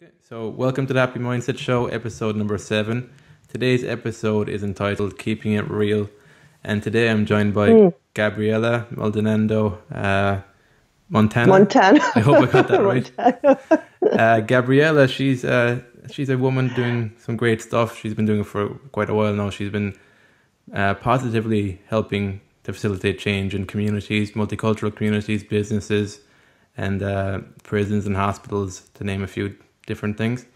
Okay, so welcome to the Happy Mindset Show, episode number seven. Today's episode is entitled Keeping It Real. And today I'm joined by Hmm. Gabriela Maldonado uh, Montana. Montana. I hope I got that right. Uh, Gabriela, she's uh, she's a woman doing some great stuff. She's been doing it for quite a while now. She's been uh, positively helping to facilitate change in communities, multicultural communities, businesses, and uh, prisons and hospitals, to name a few different things.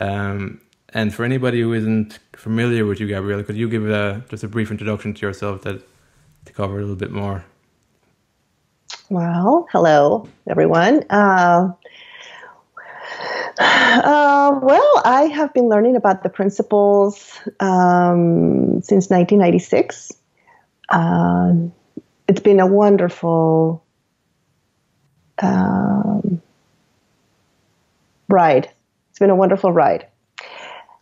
Um, and for anybody who isn't familiar with you, Gabriela, could you give a, just a brief introduction to yourself that to cover a little bit more? Well, hello, everyone. Uh, uh, well, I have been learning about the principles um, since 1996. Um, it's been a wonderful um, ride. It's been a wonderful ride,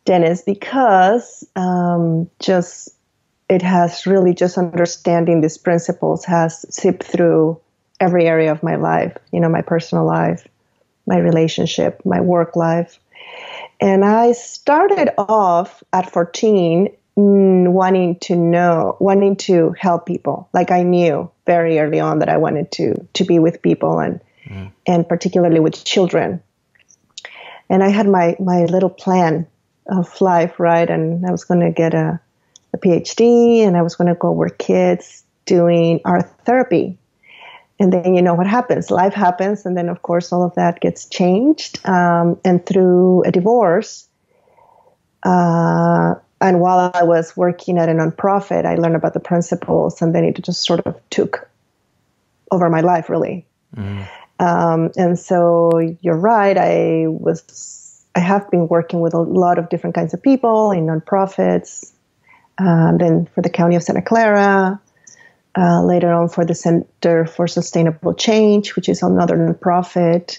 Dennis, because um, just it has really just understanding these principles has seeped through every area of my life, you know, my personal life, my relationship, my work life. And I started off at 14 mm, wanting to know, wanting to help people. Like I knew very early on that I wanted to to be with people and and particularly with children. And I had my my little plan of life, right? And I was going to get a, a PhD and I was going to go work kids doing art therapy. And then you know what happens. Life happens and then of course all of that gets changed um, and through a divorce uh, and while i was working at a nonprofit i learned about the principles and then it just sort of took over my life really um, and so you're right i was i have been working with a lot of different kinds of people in nonprofits uh, then for the county of santa clara uh, later on for the Center for Sustainable Change, which is another nonprofit.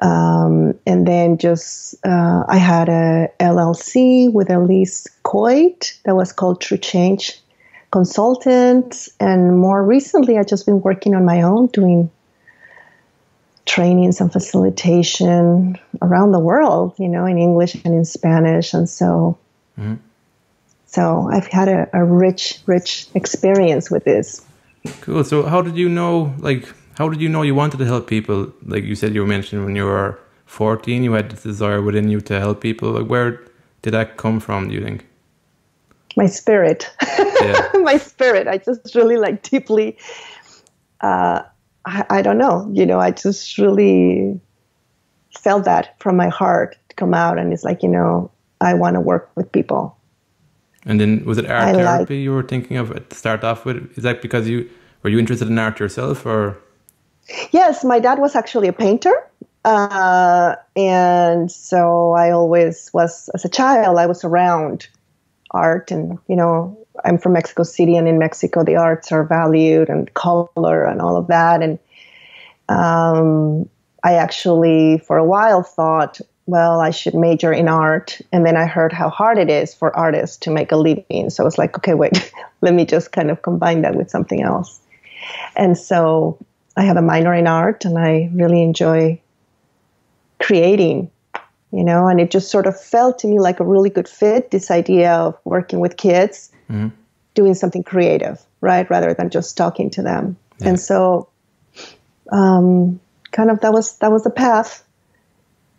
Um, and then just uh, I had a LLC with Elise Coit that was called True Change Consultant. And more recently, I've just been working on my own, doing trainings and facilitation around the world, you know, in English and in Spanish. And so so I've had a, a rich, rich experience with this. Cool. So, how did you know? Like, how did you know you wanted to help people? Like you said, you were mentioning when you were fourteen, you had this desire within you to help people. Like, where did that come from? Do you think? My spirit, Yeah. my spirit. I just really like deeply. Uh, I, I don't know. You know, I just really felt that from my heart to come out, and it's like you know, I want to work with people. And then was it art I like- therapy you were thinking of to start off with? Is that because you were you interested in art yourself, or Yes, my dad was actually a painter. Uh, and so I always was, as a child, I was around art. And, you know, I'm from Mexico City, and in Mexico, the arts are valued and color and all of that. And um, I actually, for a while, thought, well, I should major in art. And then I heard how hard it is for artists to make a living. So I was like, okay, wait, let me just kind of combine that with something else. And so I have a minor in art and I really enjoy creating, you know, and it just sort of felt to me like a really good fit this idea of working with kids, doing something creative, right, rather than just talking to them. And so, um, kind of that was that was the path.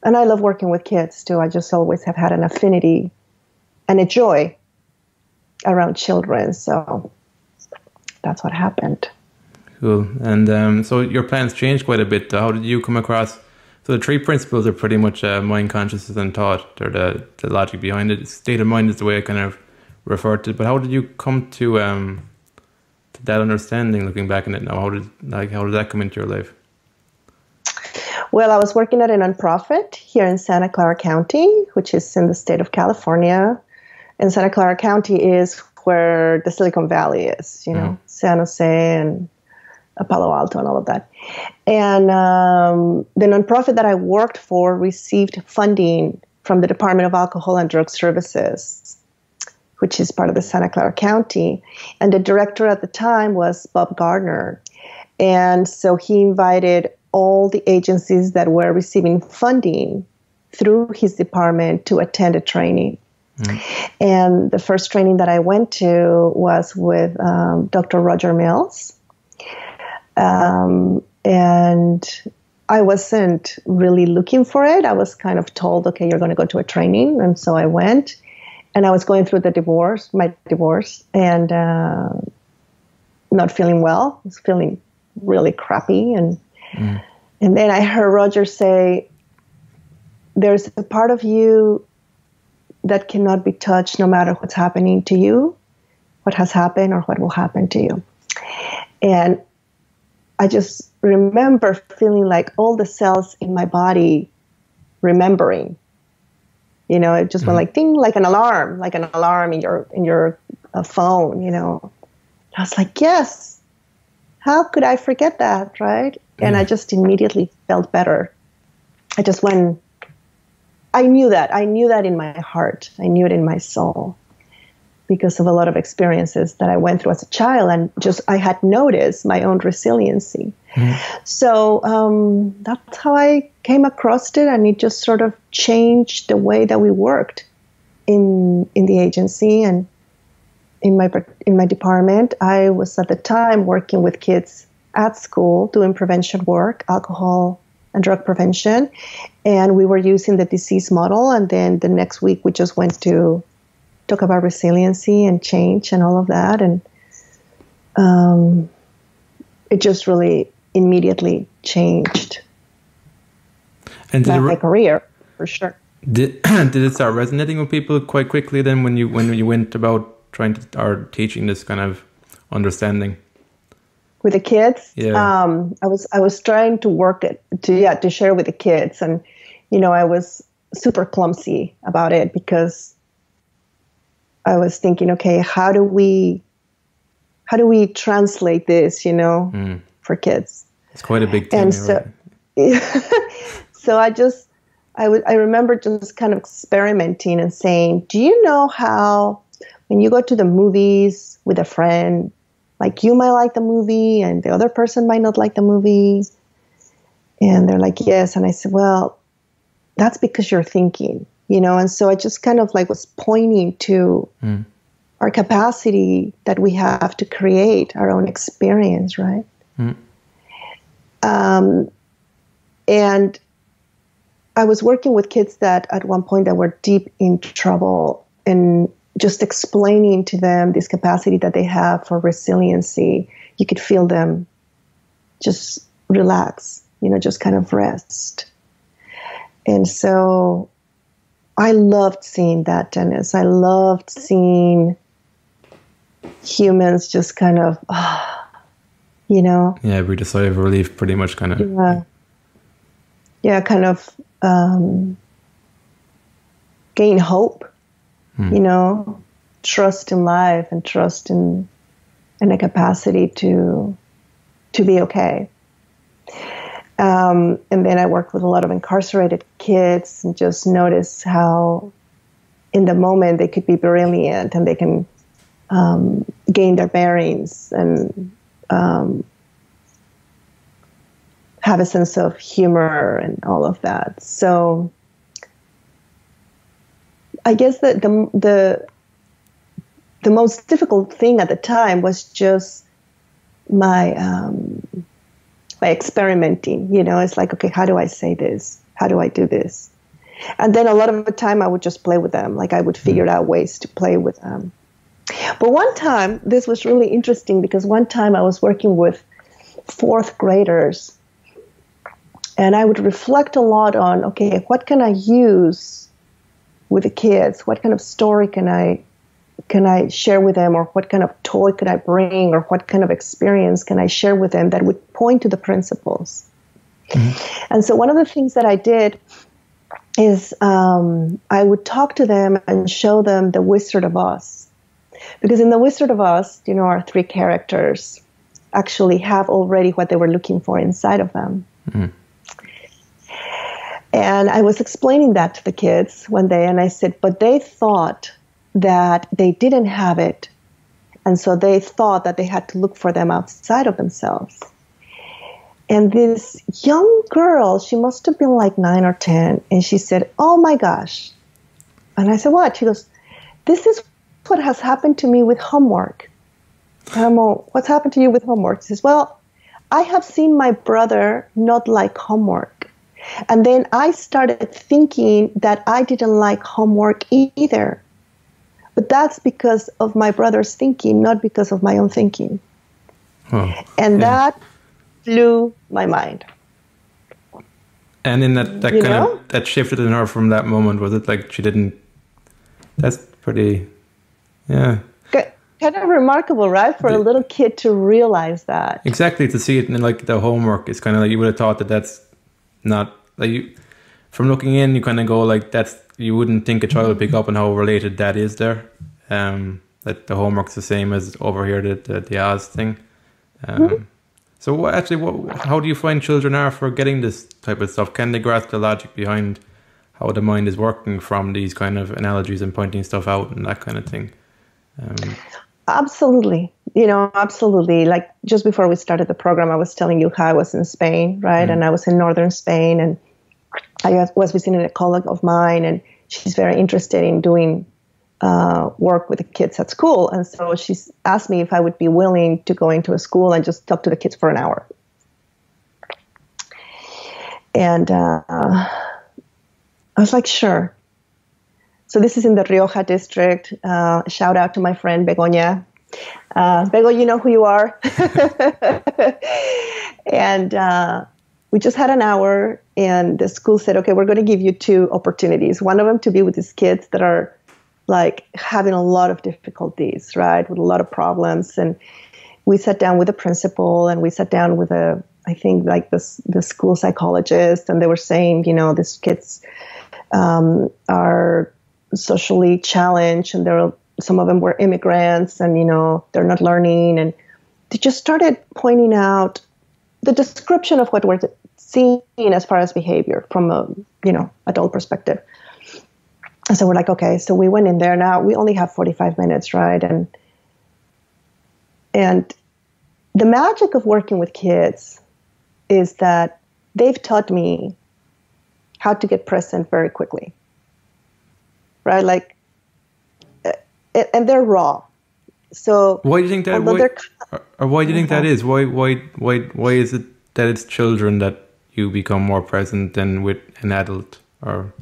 And I love working with kids too. I just always have had an affinity and a joy around children. So that's what happened. cool? And um, so your plans changed quite a bit. How did you come across? So the three principles are pretty much uh, mind, consciousness, and thought. They're the, the logic behind it. State of mind is the way I kind of referred to. But how did you come to um, to that understanding? Looking back on it now, how did like how did that come into your life? Well, I was working at a nonprofit here in Santa Clara County, which is in the state of California. And Santa Clara County is where the Silicon Valley is, you know, San Jose and Palo Alto and all of that. And um, the nonprofit that I worked for received funding from the Department of Alcohol and Drug Services, which is part of the Santa Clara County. And the director at the time was Bob Gardner. And so he invited all the agencies that were receiving funding through his department to attend a training. Mm. And the first training that I went to was with um, Dr. Roger Mills. Um, and I wasn't really looking for it. I was kind of told, okay, you're going to go to a training. And so I went. And I was going through the divorce, my divorce, and uh, not feeling well. I was feeling really crappy. And, mm. and then I heard Roger say, there's a part of you that cannot be touched no matter what's happening to you, what has happened, or what will happen to you. And I just remember feeling like all the cells in my body remembering. You know, it just mm-hmm. went like ding, like an alarm, like an alarm in your in your uh, phone. You know, I was like, yes. How could I forget that, right? Mm-hmm. And I just immediately felt better. I just went I knew that. I knew that in my heart. I knew it in my soul because of a lot of experiences that I went through as a child, and just I had noticed my own resiliency. Mm-hmm. So um, that's how I came across it, and it just sort of changed the way that we worked in in the agency and in my in my department. I was at the time working with kids at school doing prevention work, alcohol and drug prevention. And we were using the disease model. And then the next week, we just went to talk about resiliency and change and all of that. And um, it just really immediately changed and my, my career for sure. Did did it start resonating with people quite quickly then when you when you went about trying to or teaching this kind of understanding? with the kids. Yeah. Um, I was I was trying to work it to yeah to share with the kids, and you know I was super clumsy about it because I was thinking, okay, how do we how do we translate this, you know, mm. for kids? It's quite a big thing. And so, so I just I would I remember just kind of experimenting and saying, do you know how when you go to the movies with a friend like you might like the movie and the other person might not like the movie and they're like yes and i said well that's because you're thinking you know and so i just kind of like was pointing to mm. our capacity that we have to create our own experience right mm. um, and i was working with kids that at one point that were deep in trouble and just explaining to them this capacity that they have for resiliency, you could feel them just relax, you know, just kind of rest. And so I loved seeing that, Dennis. I loved seeing humans just kind of, you know. Yeah, we a sigh of relief, pretty much, kind of. Yeah. Yeah, kind of um, gain hope mm. you know, trust in life and trust in in a capacity to to be okay. Um, and then I worked with a lot of incarcerated kids and just noticed how, in the moment, they could be brilliant and they can um, gain their bearings and um, have a sense of humor and all of that. So I guess that the the the most difficult thing at the time was just my my experimenting. You know, it's like, okay, how do I say this? How do I do this? And then a lot of the time, I would just play with them. Like I would mm-hmm. figure out ways to play with them. But one time, this was really interesting because one time I was working with fourth graders, and I would reflect a lot on, okay, what can I use with the kids? What kind of story can I can I share with them, or what kind of toy could I bring, or what kind of experience can I share with them that would point to the principles? Mm-hmm. And so, one of the things that I did is um, I would talk to them and show them the Wizard of Oz, because in the Wizard of Oz, you know, our three characters actually have already what they were looking for inside of them. Mm-hmm. And I was explaining that to the kids one day, and I said, but they thought that they didn't have it. And so they thought that they had to look for them outside of themselves. And this young girl, she must have been like nine or 10, and she said, Oh my gosh. And I said, What? She goes, This is what has happened to me with homework. And I'm all, What's happened to you with homework? She says, Well, I have seen my brother not like homework. And then I started thinking that I didn't like homework either. But that's because of my brother's thinking, not because of my own thinking. Oh, And yeah. that blew my mind. And in that, that You kind know? of that shifted in her from that moment, was it like she didn't? That's pretty, yeah, Kind of remarkable, right? For a little kid to realize that. exactly. To see it in like the homework, it's kind of like you would have thought that that's not like you. From looking in, you kind of go like that's you wouldn't think a child would pick up on how related that is there. Um, that the homework's the same as over here the the, the Oz thing. Um, So what, actually, what how do you find children are for getting this type of stuff? Can they grasp the logic behind how the mind is working from these kind of analogies and pointing stuff out and that kind of thing? Um, Absolutely. You know, absolutely. Like just before we started the program, I was telling you how I was in Spain, right? And I was in northern Spain, and I was visiting a colleague of mine, and she's very interested in doing uh, work with the kids at school. And so she asked me if I would be willing to go into a school and just talk to the kids for an hour. And uh, I was like, sure. So this is in the Rioja district. Uh, shout out to my friend Begoña. Uh, Bego, you know who you are. and uh, we just had an hour, and the school said, okay, we're going to give you two opportunities. One of them to be with these kids that are like having a lot of difficulties, right, with a lot of problems. And we sat down with the principal, and we sat down with a, I think, like the the school psychologist, and they were saying, you know, these kids um, are socially challenged, and there are some of them were immigrants, and you know, they're not learning, and they just started pointing out the description of what we're seeing as far as behavior from a you know adult perspective. And so we're like, okay, so we went in there. Now we only have 45 minutes, right? And and the magic of working with kids is that they've taught me how to get present very quickly. Right? Like and they're raw. So why do you think that? Why, or, or why do you think that is? Why, why, why, why is it that it's children that you become more present than with an adult? Or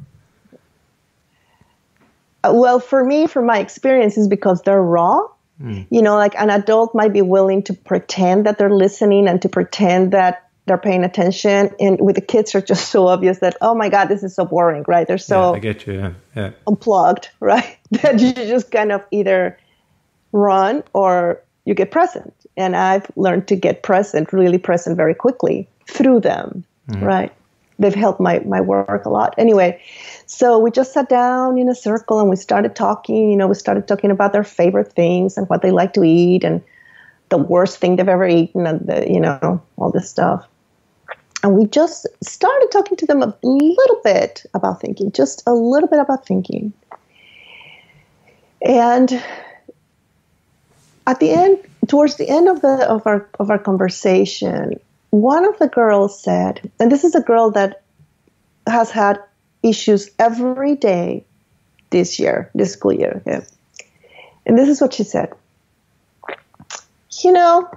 Uh, well, for me, from my experience, is because they're raw. You know, like an adult might be willing to pretend that they're listening and to pretend that they're paying attention. And with the kids, are just so obvious that, oh my God, this is so boring, right? They're yeah, so I get you. Yeah, yeah. unplugged, right? that you just kind of either run or you get present. And I've learned to get present, really present very quickly through them, mm-hmm. right? They've helped my, my work a lot. Anyway, so we just sat down in a circle and we started talking. You know, we started talking about their favorite things and what they like to eat and the worst thing they've ever eaten and the, you know, all this stuff. And we just started talking to them a little bit about thinking, just a little bit about thinking. And at the end, towards the end of the of our of our conversation, one of the girls said, and this is a girl that has had issues every day this year, this school year. Okay? And this is what she said. You know,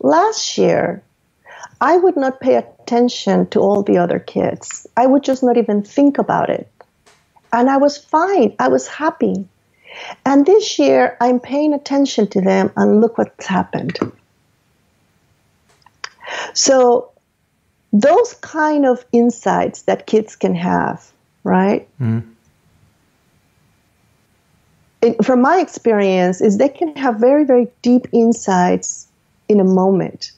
last year I would not pay attention to all the other kids. I would just not even think about it. And I was fine. I was happy. And this year, I'm paying attention to them, and look what's happened. So, those kind of insights that kids can have, right? Mm-hmm. It, from my experience, is they can have very, very deep insights in a moment,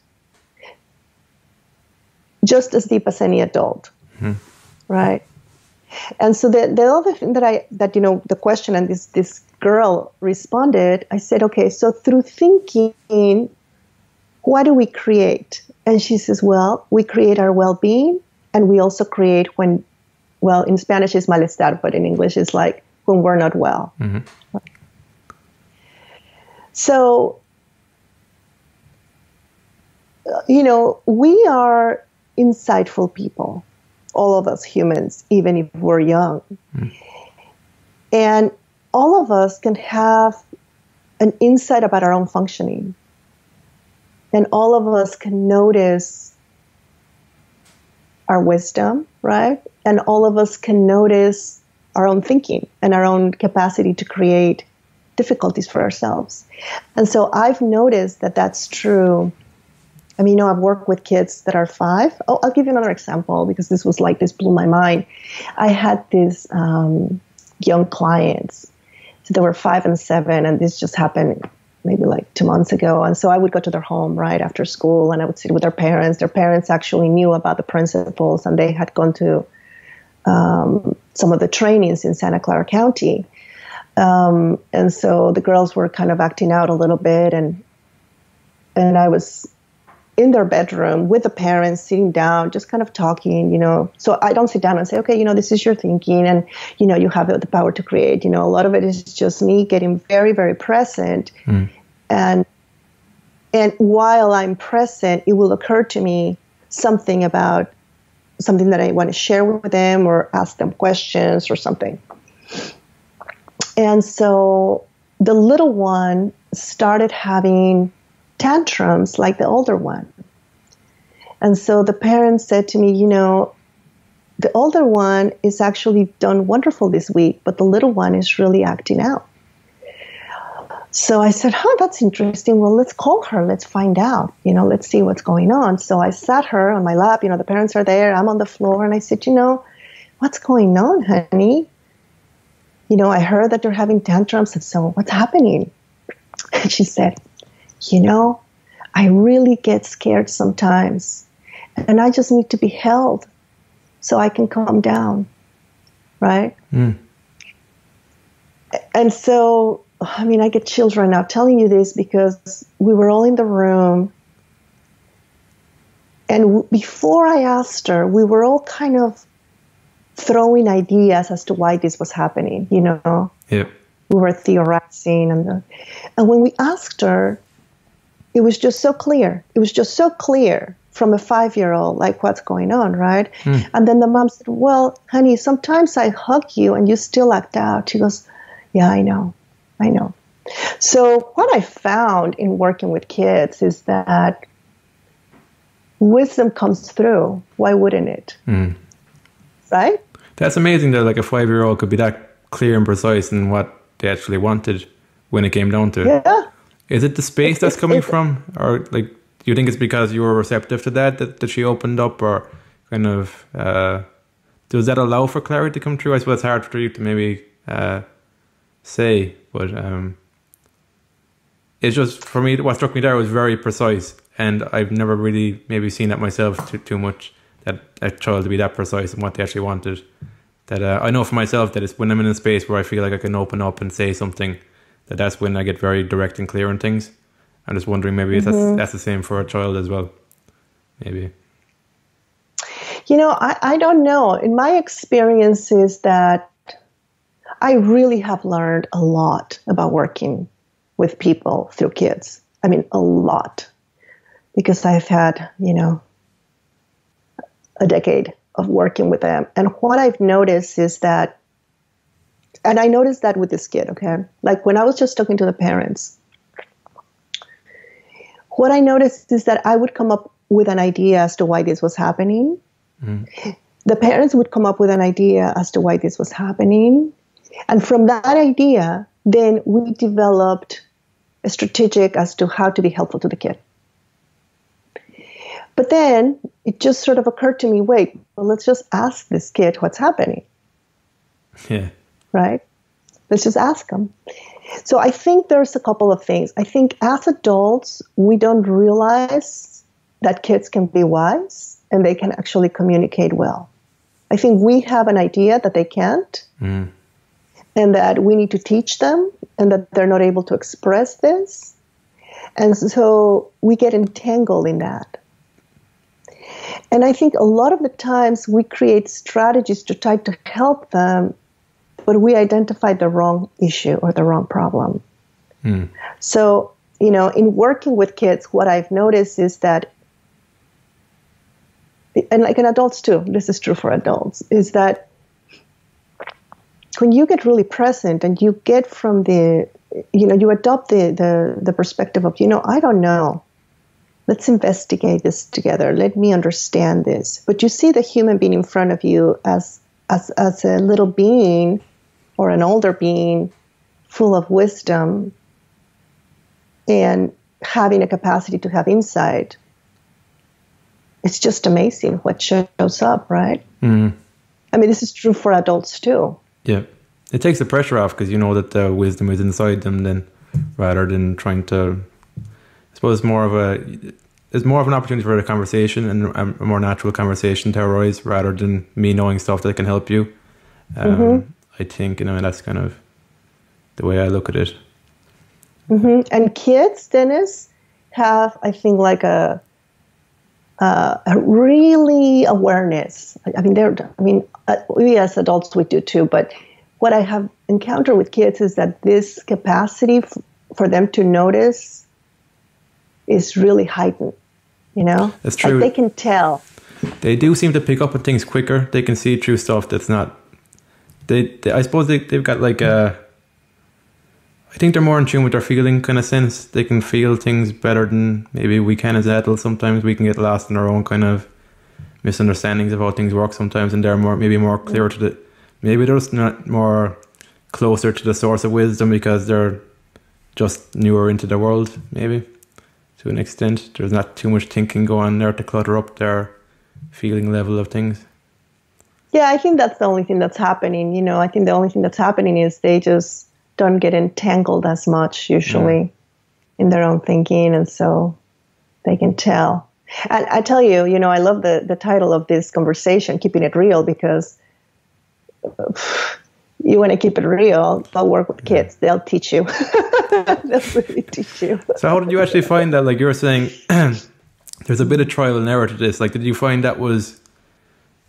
just as deep as any adult, mm-hmm. right? And so the, the other thing that I that you know the question and this this girl responded, I said, okay, so through thinking, what do we create? And she says, well, we create our well-being, and we also create when, well, in Spanish is malestar, but in English is like when we're not well. So, uh, you know, we are insightful people, all of us humans, even if we're young. Mm. And all of us can have an insight about our own functioning. And all of us can notice our wisdom, right? And all of us can notice our own thinking and our own capacity to create difficulties for ourselves. And so I've noticed that that's true. I mean, you know, I've worked with kids that are five. Oh, I'll give you another example because this was like, this blew my mind. I had these um, young clients. So they were five and seven, and this just happened maybe like two months ago. And so I would go to their home right after school and I would sit with their parents. Their parents actually knew about the principles and they had gone to um, some of the trainings in Santa Clara County. Um, and so the girls were kind of acting out a little bit and and I was in their bedroom with the parents sitting down just kind of talking you know. So i don't sit down and say okay you know this is your thinking and you know you have the power to create you know. A lot of it is just me getting very very present. Mm. and and while i'm present it will occur to me something about something that i want to share with them or ask them questions or something. And so the little one started having tantrums like the older one. And so the parents said to me, you know, the older one is actually done wonderful this week, but the little one is really acting out. So I said, huh, that's interesting. Well, let's call her. Let's find out. You know, let's see what's going on. So I sat her on my lap. You know, the parents are there. I'm on the floor. And I said, you know, what's going on, honey? You know, I heard that you're having tantrums. And so what's happening? And she said, you know, I really get scared sometimes. And I just need to be held so I can calm down. Right? Mm. And so, I mean, I get chills right now telling you this because we were all in the room. And before I asked her, we were all kind of throwing ideas as to why this was happening, you know? Yep. We were theorizing. And, the, and when we asked her, it was just so clear. It was just so clear from a five year old, like what's going on, right? Mm. And then the mom said, Well, honey, sometimes I hug you and you still act out. She goes, Yeah, I know. I know. So, what I found in working with kids is that wisdom comes through. Why wouldn't it? Mm. Right? That's amazing that like a five year old could be that clear and precise in what they actually wanted when it came down to it. Yeah. Is it the space that's coming from, or like do you think it's because you were receptive to that that, that she opened up, or kind of uh, does that allow for clarity to come through? I suppose it's hard for you to maybe uh, say, but um, it's just for me. What struck me there was very precise, and I've never really maybe seen that myself too too much. That a child to be that precise in what they actually wanted. That uh, I know for myself that it's when I'm in a space where I feel like I can open up and say something that that's when I get very direct and clear on things. I'm just wondering maybe mm-hmm. that's that's the same for a child as well. Maybe. You know, I, I don't know. In my experience is that I really have learned a lot about working with people through kids. I mean, a lot. Because I've had, you know, a decade of working with them. And what I've noticed is that and I noticed that with this kid, okay? Like when I was just talking to the parents, what I noticed is that I would come up with an idea as to why this was happening. Mm. The parents would come up with an idea as to why this was happening. And from that idea, then we developed a strategic as to how to be helpful to the kid. But then it just sort of occurred to me wait, well, let's just ask this kid what's happening. Yeah right? Let's just ask them. So I think there's a couple of things. I think as adults, we don't realize that kids can be wise and they can actually communicate well. I think we have an idea that they can't, mm. and that we need to teach them, and that they're not able to express this. And so we get entangled in that. And I think a lot of the times we create strategies to try to help them but we identified the wrong issue or the wrong problem. Mm. So, you know, in working with kids, what I've noticed is that and like in adults too, this is true for adults, is that when you get really present and you get from the, you know, you adopt the, the, the perspective of, you know, I don't know. Let's investigate this together. Let me understand this. But you see the human being in front of you as, as, as a little being or an older being full of wisdom and having a capacity to have insight it's just amazing what shows up, right? Mm. I mean, this is true for adults too. Yeah, it takes the pressure off because you know that the wisdom is inside them, then rather than trying to. I suppose more of a it's more of an opportunity for a conversation and a more natural conversation to arise rather than me knowing stuff that can help you. Um, mm-hmm. I think you know that's kind of the way I look at it. Mm-hmm. And kids, Dennis, have I think like a uh, really awareness. I mean, there. I mean, uh, we as adults we do too. But what I have encountered with kids is that this capacity f- for them to notice is really heightened. You know, that's true. Like they can tell. They do seem to pick up on things quicker. They can see through stuff that's not. They, they I suppose they they've got like a I think they're more in tune with their feeling kind of sense. They can feel things better than maybe we can as adults. Sometimes we can get lost in our own kind of misunderstandings of how things work sometimes, and they're more maybe more mm. clear to the maybe they're just not more closer to the source of wisdom because they're just newer into the world. Maybe to an extent, there's not too much thinking going on there to clutter up their feeling level of things. Yeah, I think that's the only thing that's happening. You know, I think the only thing that's happening is they just don't get entangled as much usually mm. in their own thinking, and so they can tell. And I tell you, you know, I love the the title of this conversation, keeping it real, because you want to keep it real, they'll work with kids. They'll teach you. they'll really teach you. so, how did you actually find that? Like you were saying, there's a bit of trial and error to this. Like, did you find that was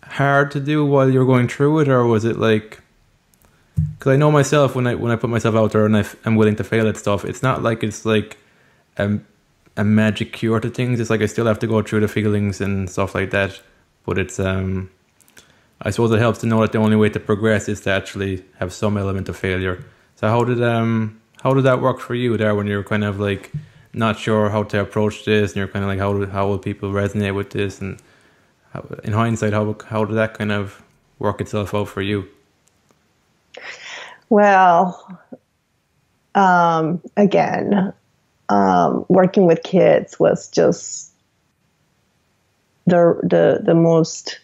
hard to do while you were going through it, or was it like because I know myself when I when I put myself out there and I, am willing to fail at stuff, it's not like it's like a, a magic cure to things. It's like I still have to go through the feelings and stuff like that. But it's um, I suppose it helps to know that the only way to progress is to actually have some element of failure. So how did um how did that work for you there when you're kind of like not sure how to approach this and you're kind of like how how will people resonate with this and how, in hindsight how how did that kind of work itself out for you? Well, um, again, um, working with kids was just the the the most.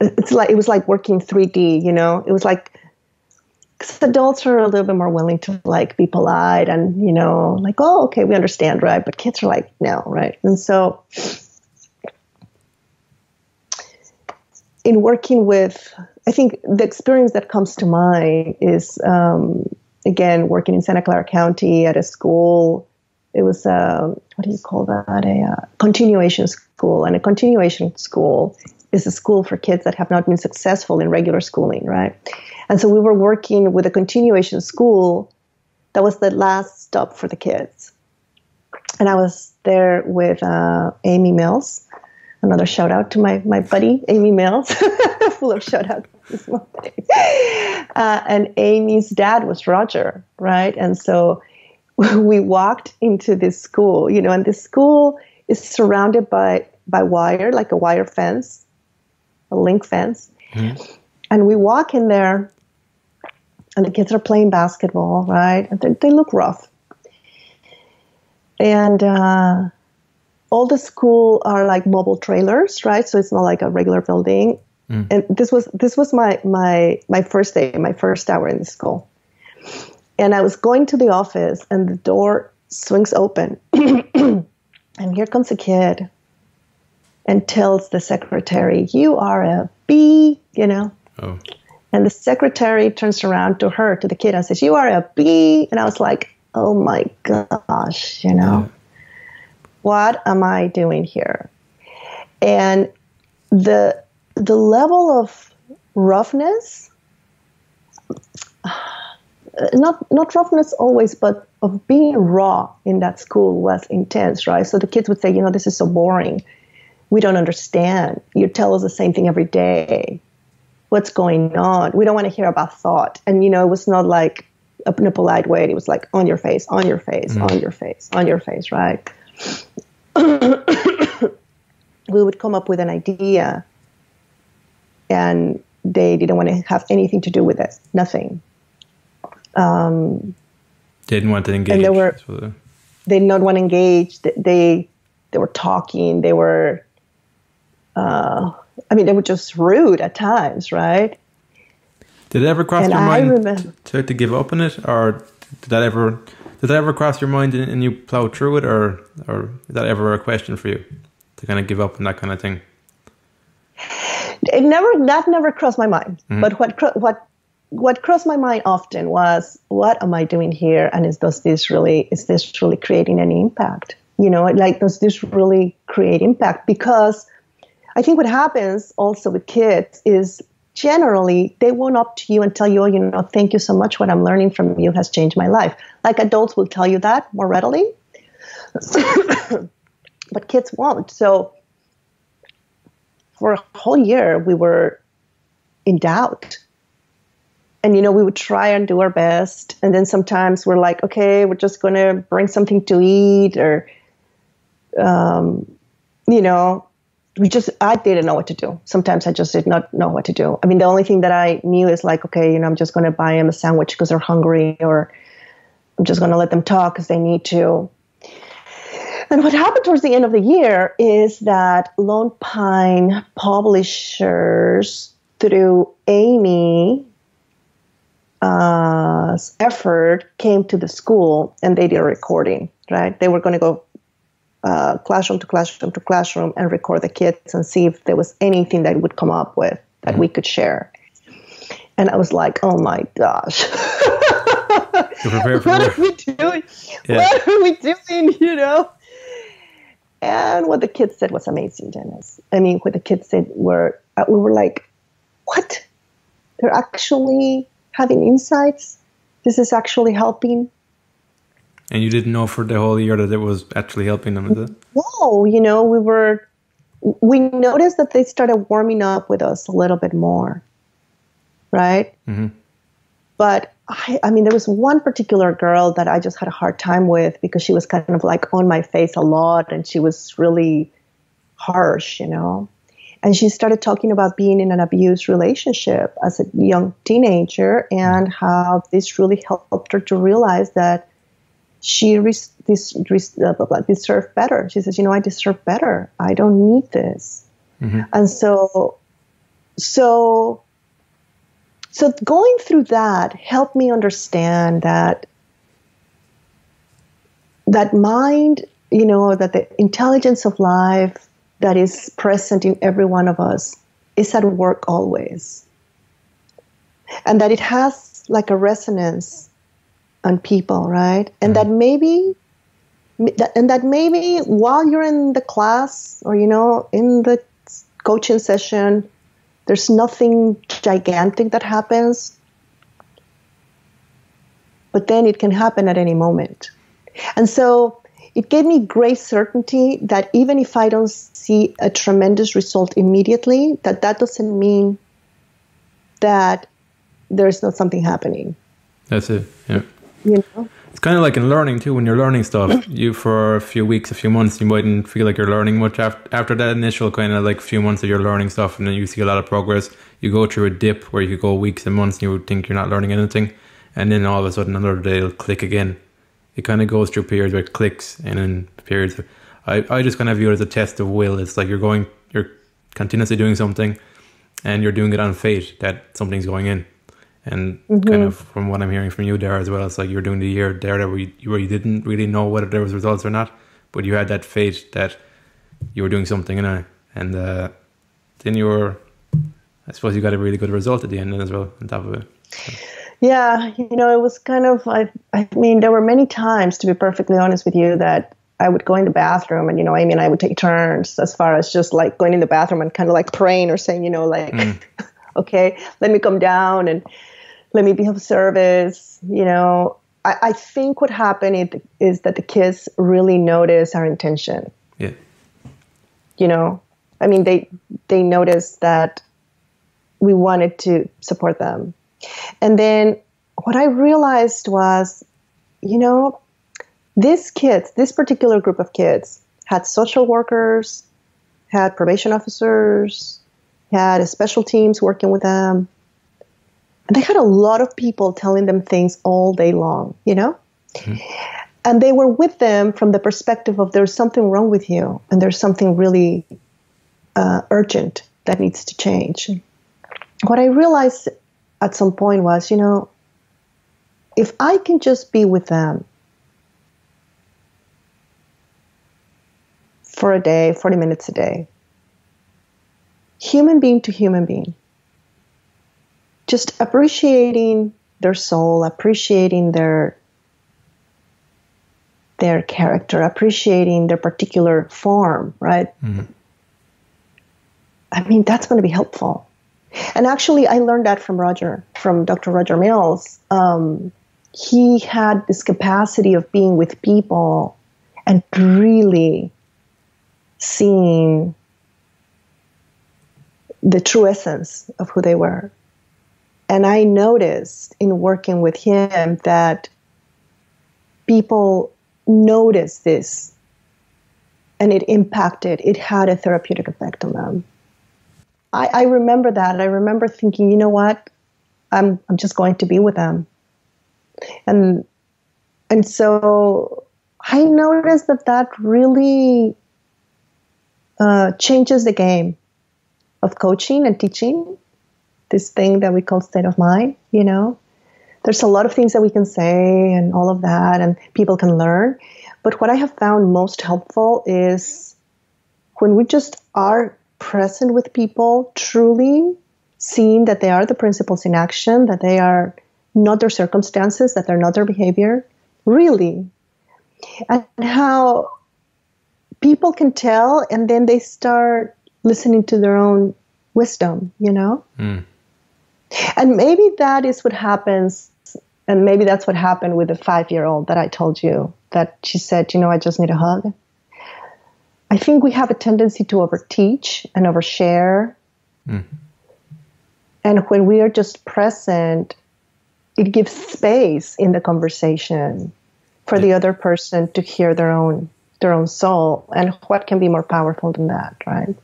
It's like it was like working 3D. You know, it was like because adults are a little bit more willing to like be polite and you know like oh okay we understand right but kids are like no right and so in working with, I think the experience that comes to mind is um, again working in Santa Clara County at a school. It was a uh, what do you call that? A uh, continuation school, and a continuation school is a school for kids that have not been successful in regular schooling, right? And so we were working with a continuation school that was the last stop for the kids. And I was there with uh, Amy Mills, another shout out to my, my buddy Amy Mills, full of shout outs this morning. Uh, and Amy's dad was Roger, right? And so we walked into this school, you know, and this school is surrounded by by wire, like a wire fence, a link fence. Mm-hmm. And we walk in there, and the kids are playing basketball, right? And they, they look rough. And uh, all the school are like mobile trailers, right? So it's not like a regular building. Mm. And this was this was my my my first day, my first hour in the school. And I was going to the office, and the door swings open, and here comes a kid, and tells the secretary, "You are a B," you know. Oh. And the secretary turns around to her, to the kid, and says, "You are a B." And I was like, "Oh my gosh," you know. Yeah what am I doing here? And the the level of roughness not not roughness always, but of being raw in that school was intense, right? So the kids would say, you know, this is so boring. We don't understand. You tell us the same thing every day. What's going on? We don't want to hear about thought. And you know, it was not like in a polite way. It was like on your face, on your face, mm. on your face, on your face, right? we would come up with an idea and they didn't want to have anything to do with it, nothing. Um, didn't want to engage. And they were, they did not want to engage. They, they were talking. They were, uh, I mean, they were just rude at times, right? Did it ever cross and your I mind remember, to, to give up on it, or did that ever did that ever cross your mind and, and you plow through it, or or is that ever a question for you to kind of give up on that kind of thing? It never that never crossed my mind. Mm-hmm. But what what what crossed my mind often was, what am I doing here? And is does this really is this really creating any impact? You know, like does this really create impact? Because I think what happens also with kids is generally they won't up to you and tell you, oh, you know, thank you so much. What I'm learning from you has changed my life. Like adults will tell you that more readily, but kids won't. So for a whole year, we were in doubt. And, you know, we would try and do our best. And then sometimes we're like, okay, we're just going to bring something to eat or, um, you know, we just I didn't know what to do. Sometimes I just did not know what to do. I mean, the only thing that I knew is like, okay, you know, I'm just going to buy them a sandwich because they're hungry, or I'm just going to let them talk because they need to. And what happened towards the end of the year is that Lone Pine Publishers, through Amy's uh, effort came to the school and they did a recording, right? They were going to go uh, classroom to classroom to classroom and record the kids and see if there was anything that would come up with that mm-hmm. we could share. And I was like, oh my gosh. what are we doing? Yeah. What are we doing? You know? And what the kids said was amazing, Dennis. I mean, what the kids said were, uh, we were like, what? They're actually having insights. This is actually helping. And you didn't know for the whole year that it was actually helping them, is it? No, you know, we were, we noticed that they started warming up with us a little bit more, right? Mm-hmm. But I, I mean, there was one particular girl that I just had a hard time with because she was kind of like on my face a lot and she was really harsh, you know. And she started talking about being in an abused relationship as a young teenager and how this really helped her to realize that she re- this, uh, blah, blah, deserved better. She says, you know, I deserve better. I don't need this. Mm-hmm. And so, so, so going through that helped me understand that that mind, you know, that the intelligence of life that is present in every one of us is at work always. And that it has like a resonance on people, right? And mm-hmm. that maybe and that maybe while you're in the class or you know in the coaching session there's nothing gigantic that happens. But then it can happen at any moment. And so it gave me great certainty that even if i don't see a tremendous result immediately that that doesn't mean that there's not something happening. That's it. Yeah you know? It's kind of like in learning too when you're learning stuff you for a few weeks a few months you mightn't feel like you're learning much after, after that initial kind of like few months of you're learning stuff and then you see a lot of progress you go through a dip where you go weeks and months and you would think you're not learning anything and then all of a sudden another day it'll click again. It kind of goes through periods where it clicks and then periods of, I, I just kind of view it as a test of will. It's like you're going you're continuously doing something and you're doing it on faith that something's going in and mm-hmm. kind of from what I'm hearing from you there as well, it's like you're doing the year there that you, where you didn't really know whether there was results or not, but you had that faith that you were doing something, and and uh, then you were, I suppose, you got a really good result at the end as well on top of it. So. Yeah, you know, it was kind of I I mean, there were many times, to be perfectly honest with you, that I would go in the bathroom and, you know, Amy and I would take turns as far as just like going in the bathroom and kind of like praying or saying, you know, like, mm. okay, let me come down and let me be of service. You know, I, I think what happened is that the kids really notice our intention. Yeah. You know, I mean, they they noticed that we wanted to support them, and then what I realized was, you know, these kids, this particular group of kids, had social workers, had probation officers, had special teams working with them. And they had a lot of people telling them things all day long, you know? Mm-hmm. And they were with them from the perspective of there's something wrong with you and there's something really uh, urgent that needs to change. What I realized at some point was, you know, if I can just be with them for a day, 40 minutes a day, human being to human being, just appreciating their soul, appreciating their their character, appreciating their particular form, right? Mm-hmm. I mean, that's going to be helpful. And actually, I learned that from Roger, from Dr. Roger Mills. Um, he had this capacity of being with people and really seeing the true essence of who they were. And I noticed in working with him that people noticed this and it impacted, it had a therapeutic effect on them. I, I remember that. I remember thinking, you know what? I'm, I'm just going to be with them and and so I noticed that that really uh, changes the game of coaching and teaching. This thing that we call state of mind, you know, there's a lot of things that we can say and all of that, and people can learn. But what I have found most helpful is when we just are present with people, truly seeing that they are the principles in action, that they are not their circumstances, that they're not their behavior, really. And how people can tell and then they start listening to their own wisdom, you know? Mm. And maybe that is what happens, and maybe that's what happened with the five year old that I told you that she said, you know, I just need a hug. I think we have a tendency to overteach and overshare. Mm. And when we are just present it gives space in the conversation for the other person to hear their own their own soul and what can be more powerful than that right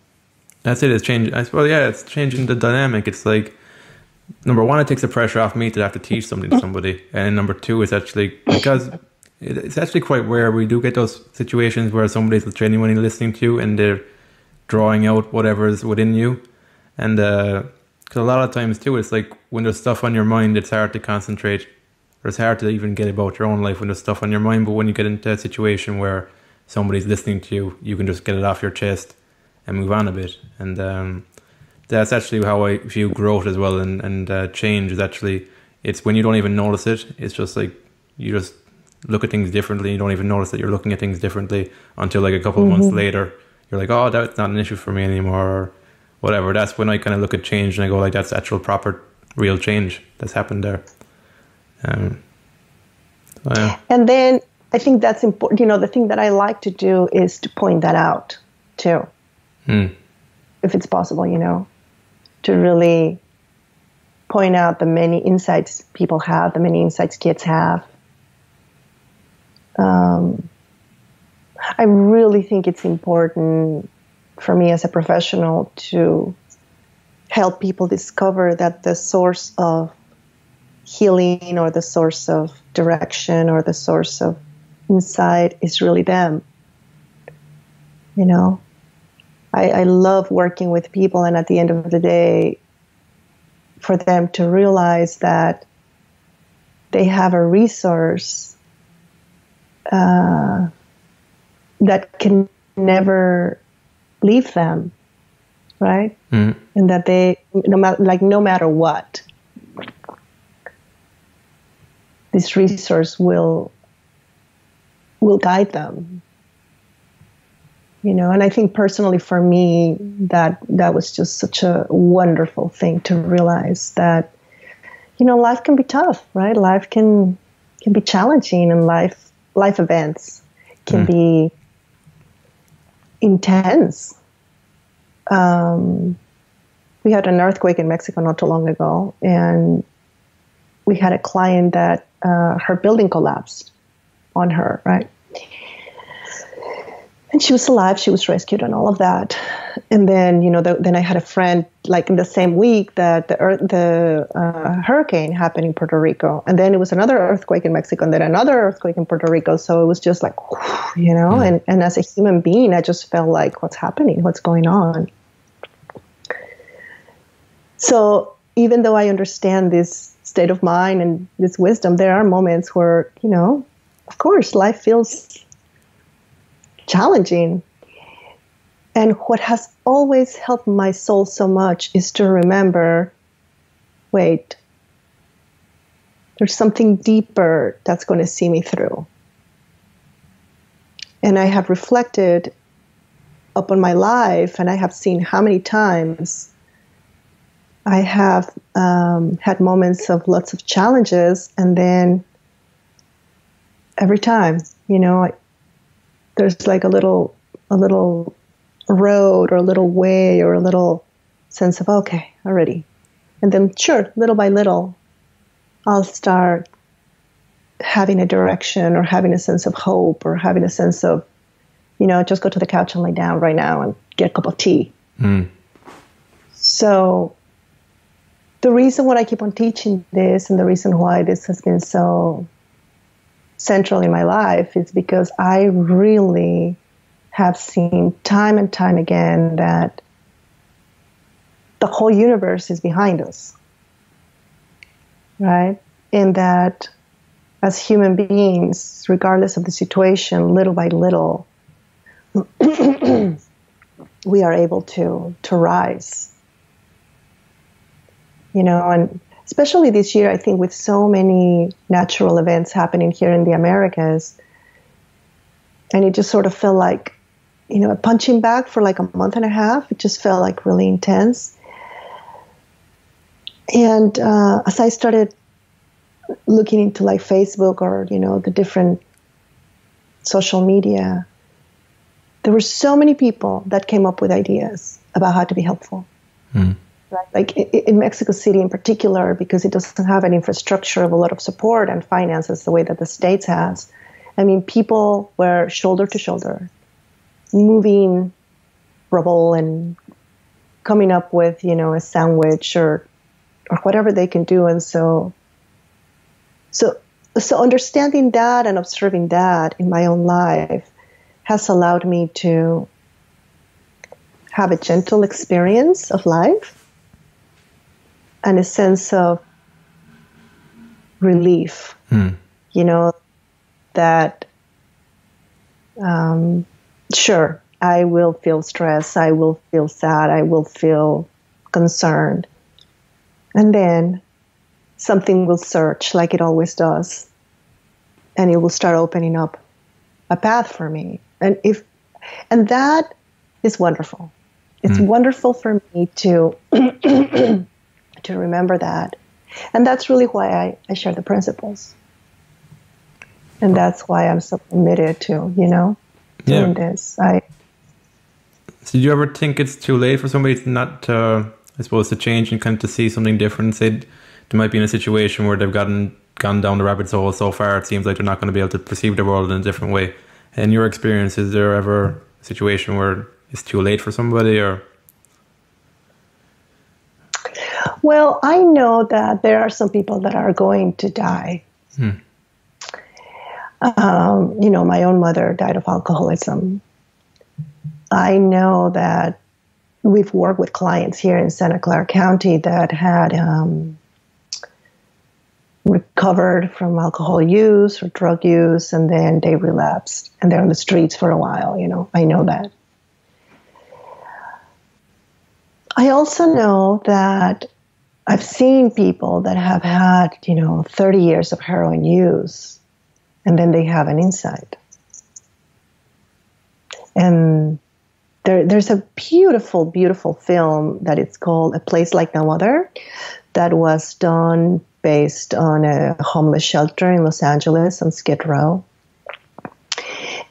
that's it it's changing i suppose yeah it's changing the dynamic it's like number one it takes the pressure off me to have to teach something to somebody and number two it's actually because it's actually quite rare we do get those situations where somebody's genuinely listening to you and they're drawing out whatever is within you and uh because a lot of times too, it's like when there's stuff on your mind, it's hard to concentrate, or it's hard to even get about your own life when there's stuff on your mind. But when you get into a situation where somebody's listening to you, you can just get it off your chest and move on a bit. And um, that's actually how I view growth as well, and and uh, change is actually it's when you don't even notice it. It's just like you just look at things differently. You don't even notice that you're looking at things differently until like a couple mm-hmm. of months mm-hmm. later, you're like, oh, that's not an issue for me anymore. Or, whatever. That's when I kind of look at change and I go like, that's actual proper, real change that's happened there. Um, so, yeah. And then I think that's important. You know, the thing that I like to do is to point that out too, hmm. if it's possible. You know, to really point out the many insights people have, the many insights kids have. Um, I really think it's important for me as a professional to help people discover that the source of healing or the source of direction or the source of insight is really them. You know, I, I love working with people, and at the end of the day, for them to realize that they have a resource uh, that can never leave them, right? Mm. And that they, no matter, like no matter what, this resource will will guide them. You know, and I think personally for me that that was just such a wonderful thing to realize that you know, life can be tough, right? Life can can be challenging, and life life events can mm. be intense. Um, we had an earthquake in Mexico not too long ago, and we had a client that uh, her building collapsed on her, right? And she was alive. She was rescued and all of that. And then, you know, the, then I had a friend like in the same week that the the uh, hurricane happened in Puerto Rico, and then it was another earthquake in Mexico, and then another earthquake in Puerto Rico. So it was just like, you know, mm. and and as a human being, I just felt like, what's happening? What's going on? So even though I understand this state of mind and this wisdom, there are moments where, you know, of course, life feels challenging. And what has always helped my soul so much is to remember wait, there's something deeper that's going to see me through. And I have reflected upon my life and I have seen how many times I have um, had moments of lots of challenges, and then every time, you know, there's like a little a little road or a little way or a little sense of okay already and then sure little by little i'll start having a direction or having a sense of hope or having a sense of you know just go to the couch and lay down right now and get a cup of tea mm. so the reason why i keep on teaching this and the reason why this has been so central in my life is because I really have seen time and time again that the whole universe is behind us. Right? In that, as human beings, regardless of the situation, little by little, we are able to to rise. You know, and especially this year, I think with so many natural events happening here in the Americas. And it just sort of felt like, you know, a punching bag for like a month and a half. It just felt like really intense. And uh, as I started looking into like Facebook or, you know, the different social media, there were so many people that came up with ideas about how to be helpful. Mm? Like in Mexico City in particular, because it doesn't have an infrastructure of a lot of support and finances the way that the States has. I mean, people were shoulder to shoulder, moving rubble and coming up with, you know, a sandwich or or whatever they can do. And so so so understanding that and observing that in my own life has allowed me to have a gentle experience of life and a sense of relief. Mm. You know, that um, sure, I will feel stress, I will feel sad, I will feel concerned. And then something will search like it always does. And it will start opening up a path for me. And if and that is wonderful. It's mm. wonderful for me to to remember that. And that's really why I, I share the principles. And that's why I'm so committed to, you know, doing yeah. this. I so did you ever think it's too late for somebody to not uh, I suppose to change and kind of to see something different? Say they might be in a situation where they've gotten gone down the rabbit hole so far it seems like they're not going to be able to perceive the world in a different way. In your experience, is there ever a situation where it's too late for somebody or Well, I know that there are some people that are going to die. Hmm. Um, you know, my own mother died of alcoholism. I know that we've worked with clients here in Santa Clara County that had um, recovered from alcohol use or drug use, and then they relapsed and they're on the streets for a while. You know, I know that. I also know that I've seen people that have had, you know, 30 years of heroin use and then they have an insight. And there, there's a beautiful, beautiful film that it's called A Place Like No Other that was done based on a homeless shelter in Los Angeles on Skid Row.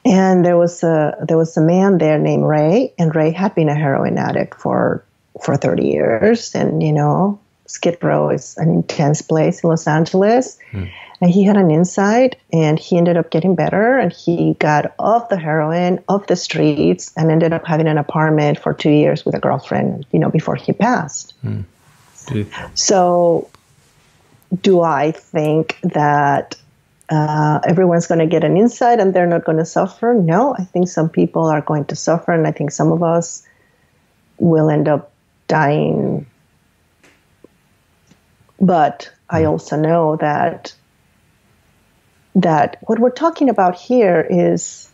And there was a there was a man there named Ray, and Ray had been a heroin addict for for 30 years, and you know Skid Row is an intense place in Los Angeles. Hmm. And he had an insight and he ended up getting better and he got off the heroin, off the streets, and ended up having an apartment for two years with a girlfriend, you know, before he passed. Hmm. So, do I think that uh, everyone's going to get an insight and they're not going to suffer? No, I think some people are going to suffer, and I think some of us will end up dying. But I hmm. also know that that what we're talking about here is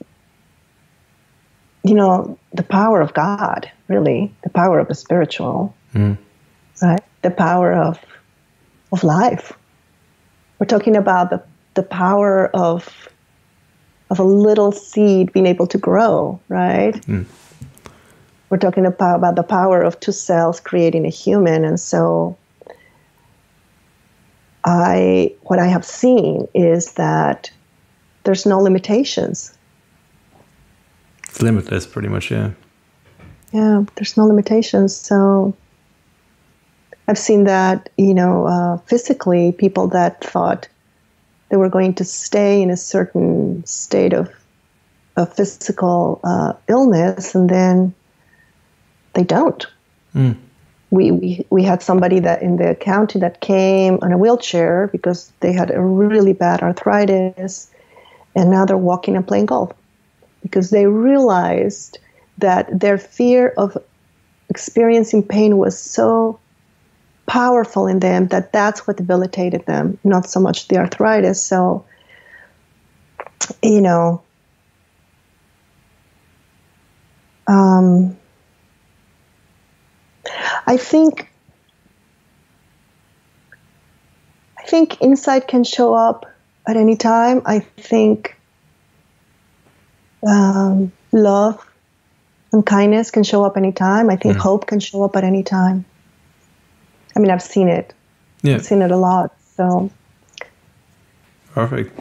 you know the power of god really the power of the spiritual mm. right the power of of life we're talking about the the power of of a little seed being able to grow right mm. we're talking about, about the power of two cells creating a human and so I what I have seen is that there's no limitations. It's limitless, pretty much, yeah. Yeah, there's no limitations. So I've seen that, you know, uh, physically, people that thought they were going to stay in a certain state of, of physical uh, illness, and then they don't. Mm we, we, we had somebody that in the county that came on a wheelchair because they had a really bad arthritis and now they're walking and playing golf because they realized that their fear of experiencing pain was so powerful in them that that's what debilitated them not so much the arthritis. So you know um, I think I think insight can show up at any time. I think um, love and kindness can show up anytime. I think mm. hope can show up at any time. I mean, I've seen it. Yeah. I've seen it a lot. So perfect.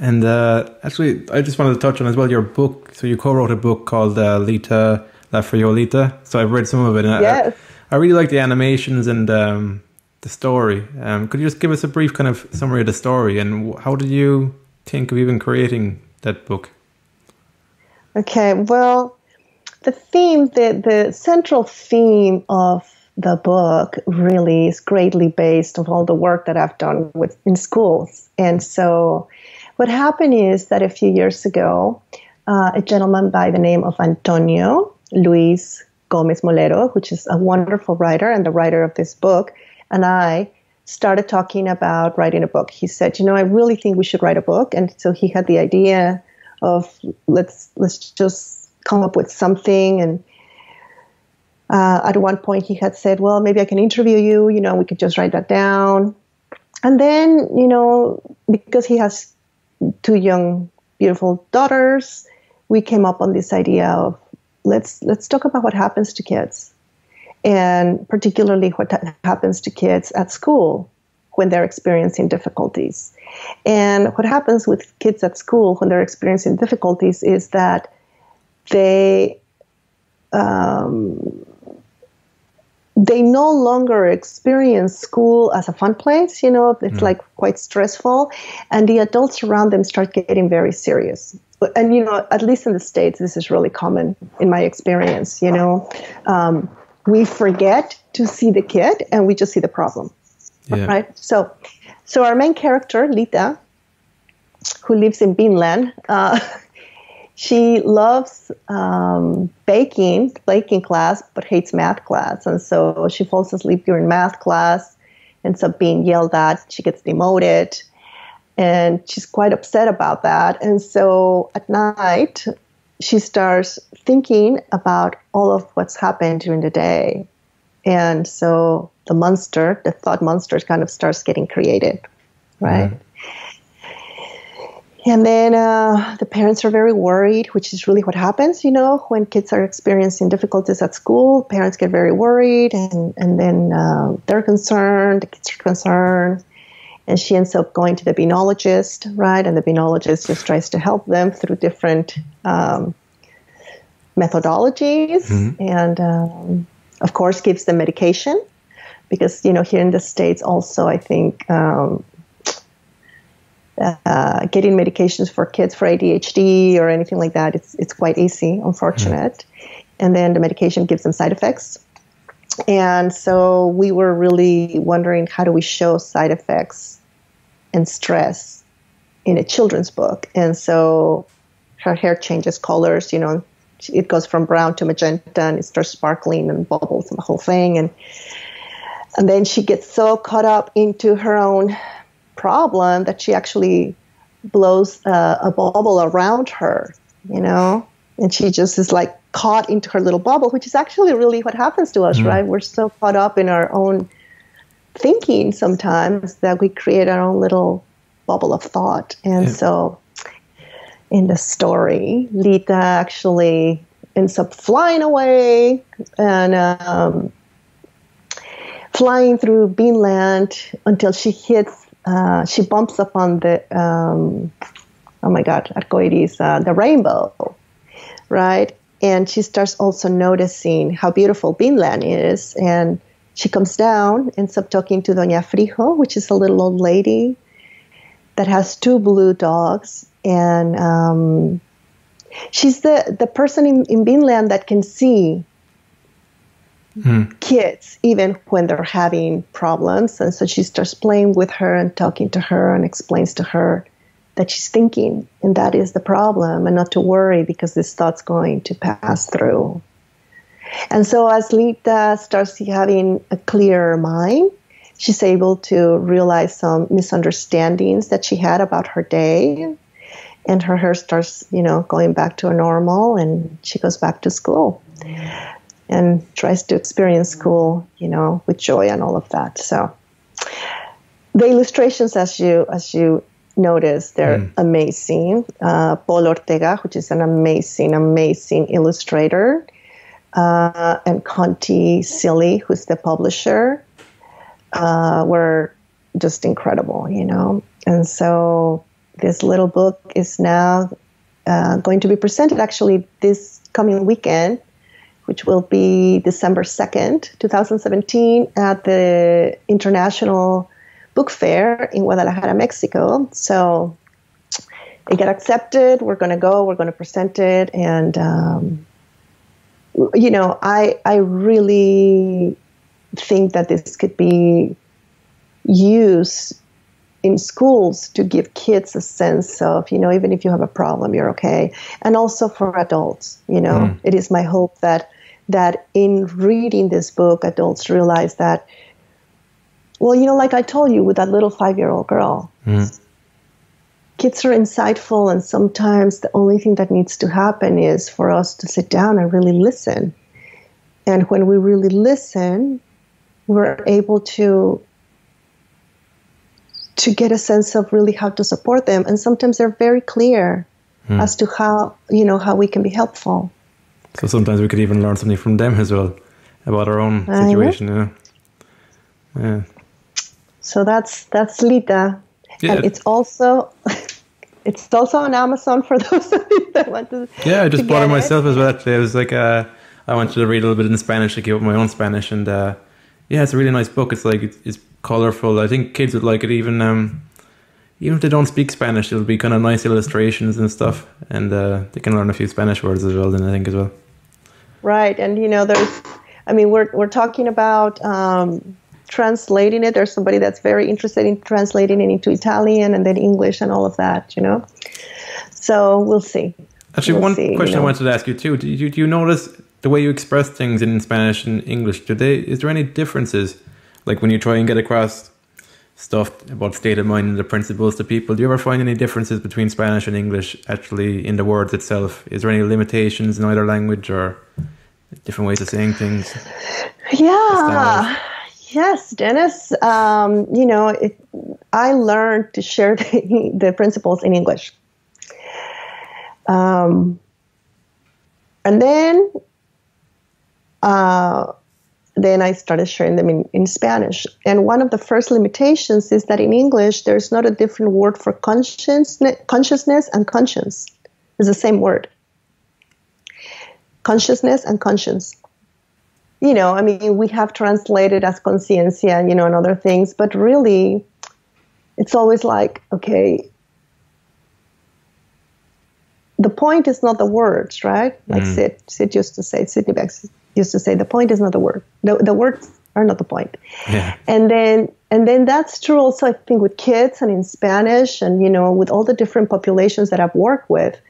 And uh, actually, I just wanted to touch on as well your book. So you co-wrote a book called uh, Lita La Frijolita. So I've read some of it. And yes. I, I really like the animations and um, the story. Um, could you just give us a brief kind of summary of the story and how did you think of even creating that book? Okay, well, the theme, the, the central theme of the book really is greatly based on all the work that I've done with in schools. And so what happened is that a few years ago, uh, a gentleman by the name of Antonio Luis Gomez Molero, which is a wonderful writer and the writer of this book, and I started talking about writing a book. He said, "You know, I really think we should write a book." And so he had the idea of let's let's just come up with something and uh, at one point he had said, "Well, maybe I can interview you. You know, we could just write that down." And then, you know, because he has two young, beautiful daughters, we came up on this idea of let's let's talk about what happens to kids, and particularly what happens to kids at school when they're experiencing difficulties. And what happens with kids at school when they're experiencing difficulties is that they um, they no longer experience school as a fun place. You know, it's mm. like quite stressful, and the adults around them start getting very serious and you know, at least in the states, this is really common in my experience. You know, um, we forget to see the kid, and we just see the problem. Yeah. Right. So, so our main character, Lita, who lives in Beanland, uh, she loves um, baking, baking class, but hates math class, and so she falls asleep during math class, ends up being yelled at. She gets demoted and she's quite upset about that. And so at night, she starts thinking about all of what's happened during the day. And so the monster, the thought monster, kind of starts getting created, right? Mm-hmm. And then uh, the parents are very worried, which is really what happens, you know, when kids are experiencing difficulties at school. Parents get very worried, and, and then uh, they're concerned, the kids are concerned. And she ends up going to the benologist, right? And the benologist just tries to help them through different um, methodologies mm-hmm. and, um, of course, gives them medication. Because, you know, here in the States, also, I think um, uh, getting medications for kids for ADHD or anything like that, it's, it's quite easy, unfortunate. Mm. And then the medication gives them side effects. And so we were really wondering how do we show side effects and stress in a children's book. And so her hair changes colors, you know, it goes from brown to magenta and it starts sparkling and bubbles and the whole thing. And and then she gets so caught up into her own problem that she actually blows uh, a bubble around her, you know, and she just is like caught into her little bubble, which is actually really what happens to us, mm. right? We're so caught up in our own thinking sometimes that we create our own little bubble of thought. And yeah. so in the story, Lita actually ends up flying away and um, flying through Beanland until she hits uh, she bumps up on the um, oh my god arcoiris uh, the rainbow right and she starts also noticing how beautiful Beanland is and she comes down ends up talking to Doña Frijo which is a little old lady that has two blue dogs and um, she's the the person in, in Beanland that can see mm. kids, even when they're having problems. And so she starts playing with her and talking to her and explains to her that she's thinking, and that is the problem, and not to worry because this thought's going to pass through. And so as Lita starts having a clearer mind, she's able to realize some misunderstandings that she had about her day and her hair starts you know going back to a normal and she goes back to school and tries to experience school, you know, with joy and all of that. So the illustrations, as you as you notice, they're mm. amazing. Uh, Paul Ortega, which is an amazing, amazing illustrator, uh, and Conti Silly, who's the publisher, uh, were just incredible, you know. And so this little book is now uh, going to be presented actually this coming weekend which will be December 2nd, 2017, at the International Book Fair in Guadalajara, Mexico. So it got accepted. We're going to go. We're going to present it, and um, you know, I I really think that this could be used in schools to give kids a sense of, you know, even if you have a problem, you're okay. And also for adults, you know, mm. it is my hope that that in reading this book, adults realize that, well, you know, like I told you with that little five year old girl, mm. Kids are insightful, and sometimes the only thing that needs to happen is for us to sit down and really listen. And when we really listen, we're able to to get a sense of really how to support them and sometimes they're very clear mm. as to how you know how we can be helpful so sometimes we could even learn something from them as well about our own situation. Yeah. Yeah. So that's that's Lita, yeah. and it's also it's also on Amazon for those of you that want to. Yeah, I just bought it myself as well. Actually, it was like uh, I wanted to read a little bit in Spanish to keep up my own Spanish, and uh, yeah, it's a really nice book. It's like it's, it's colorful. I think kids would like it. Even um, even if they don't speak Spanish, it'll be kind of nice illustrations and stuff, and uh, they can learn a few Spanish words as well. Then I think as well. Right, and you know, there's, I mean, we're we're talking about um, translating it. There's somebody that's very interested in translating it into Italian and then English and all of that. You know, so we'll see. Actually, we'll one see, question you know. I wanted to ask you too: Do you, do you notice the way you express things in Spanish and English? Do they? Is there any differences? Like when you try and get across stuff about state of mind and the principles to people. Do you ever find any differences between Spanish and English actually in the words itself? Is there any limitations in either language or different ways of saying things? Yeah. Yes, Dennis. Um, you know, it, I learned to share the, the, principles in English. Um, and then, uh, then I started sharing them in, in Spanish. And one of the first limitations is that in English, there's not a different word for consciousness, consciousness and conscience. It's the same word. Consciousness and conscience. You know, I mean, we have translated as conciencia, you know, and other things, but really, it's always like, okay, the point is not the words, right? Like mm. Sid, Sid used to say, Sydney Banks used to say, the point is not the word. The, the words are not the point. Yeah. And then and then that's true also I think with kids and in Spanish and you know with all the different populations that I've worked with.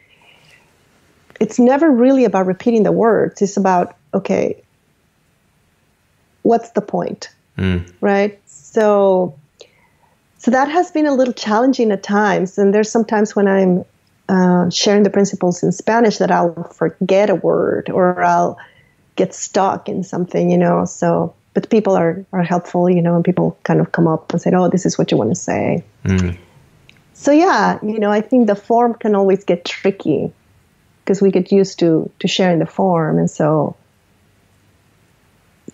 It's never really about repeating the words. It's about okay, what's the point, mm. right? So so that has been a little challenging at times, and there's sometimes when I'm uh, sharing the principles in Spanish that I'll forget a word or I'll get stuck in something, you know. So, but people are, are helpful, you know, and people kind of come up and say, oh, this is what you want to say. Mm. So, yeah, you know, I think the form can always get tricky because we get used to, to sharing the form. And so,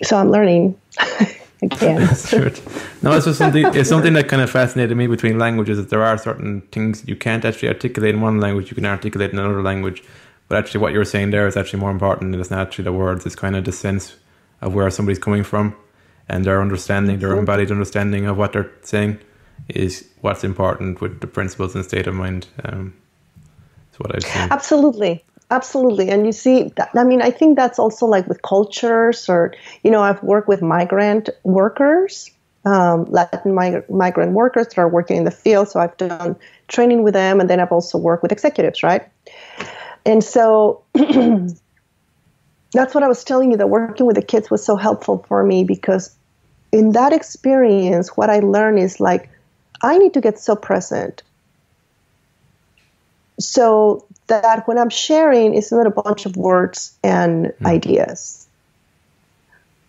so I'm learning. again. No, it's just something. It's something that kind of fascinated me between languages. That there are certain things you can't actually articulate in one language, you can articulate in another language. But actually, what you were saying there is actually more important. It's not actually the words. It's kind of the sense of where somebody's coming from, and their understanding, their embodied understanding of what they're saying, is what's important with the principles and state of mind. Um, what I've seen. Absolutely, absolutely. And you see that, i mean i think that's also like with cultures or you know i've worked with migrant workers um, latin mig- migrant workers that are working in the field. So i've done training with them and then i've also worked with executives right? And so that's what i was telling you that working with the kids was so helpful for me because in that experience what i learned is like i need to get so present. So that when I'm sharing, it's not a bunch of words and mm. ideas,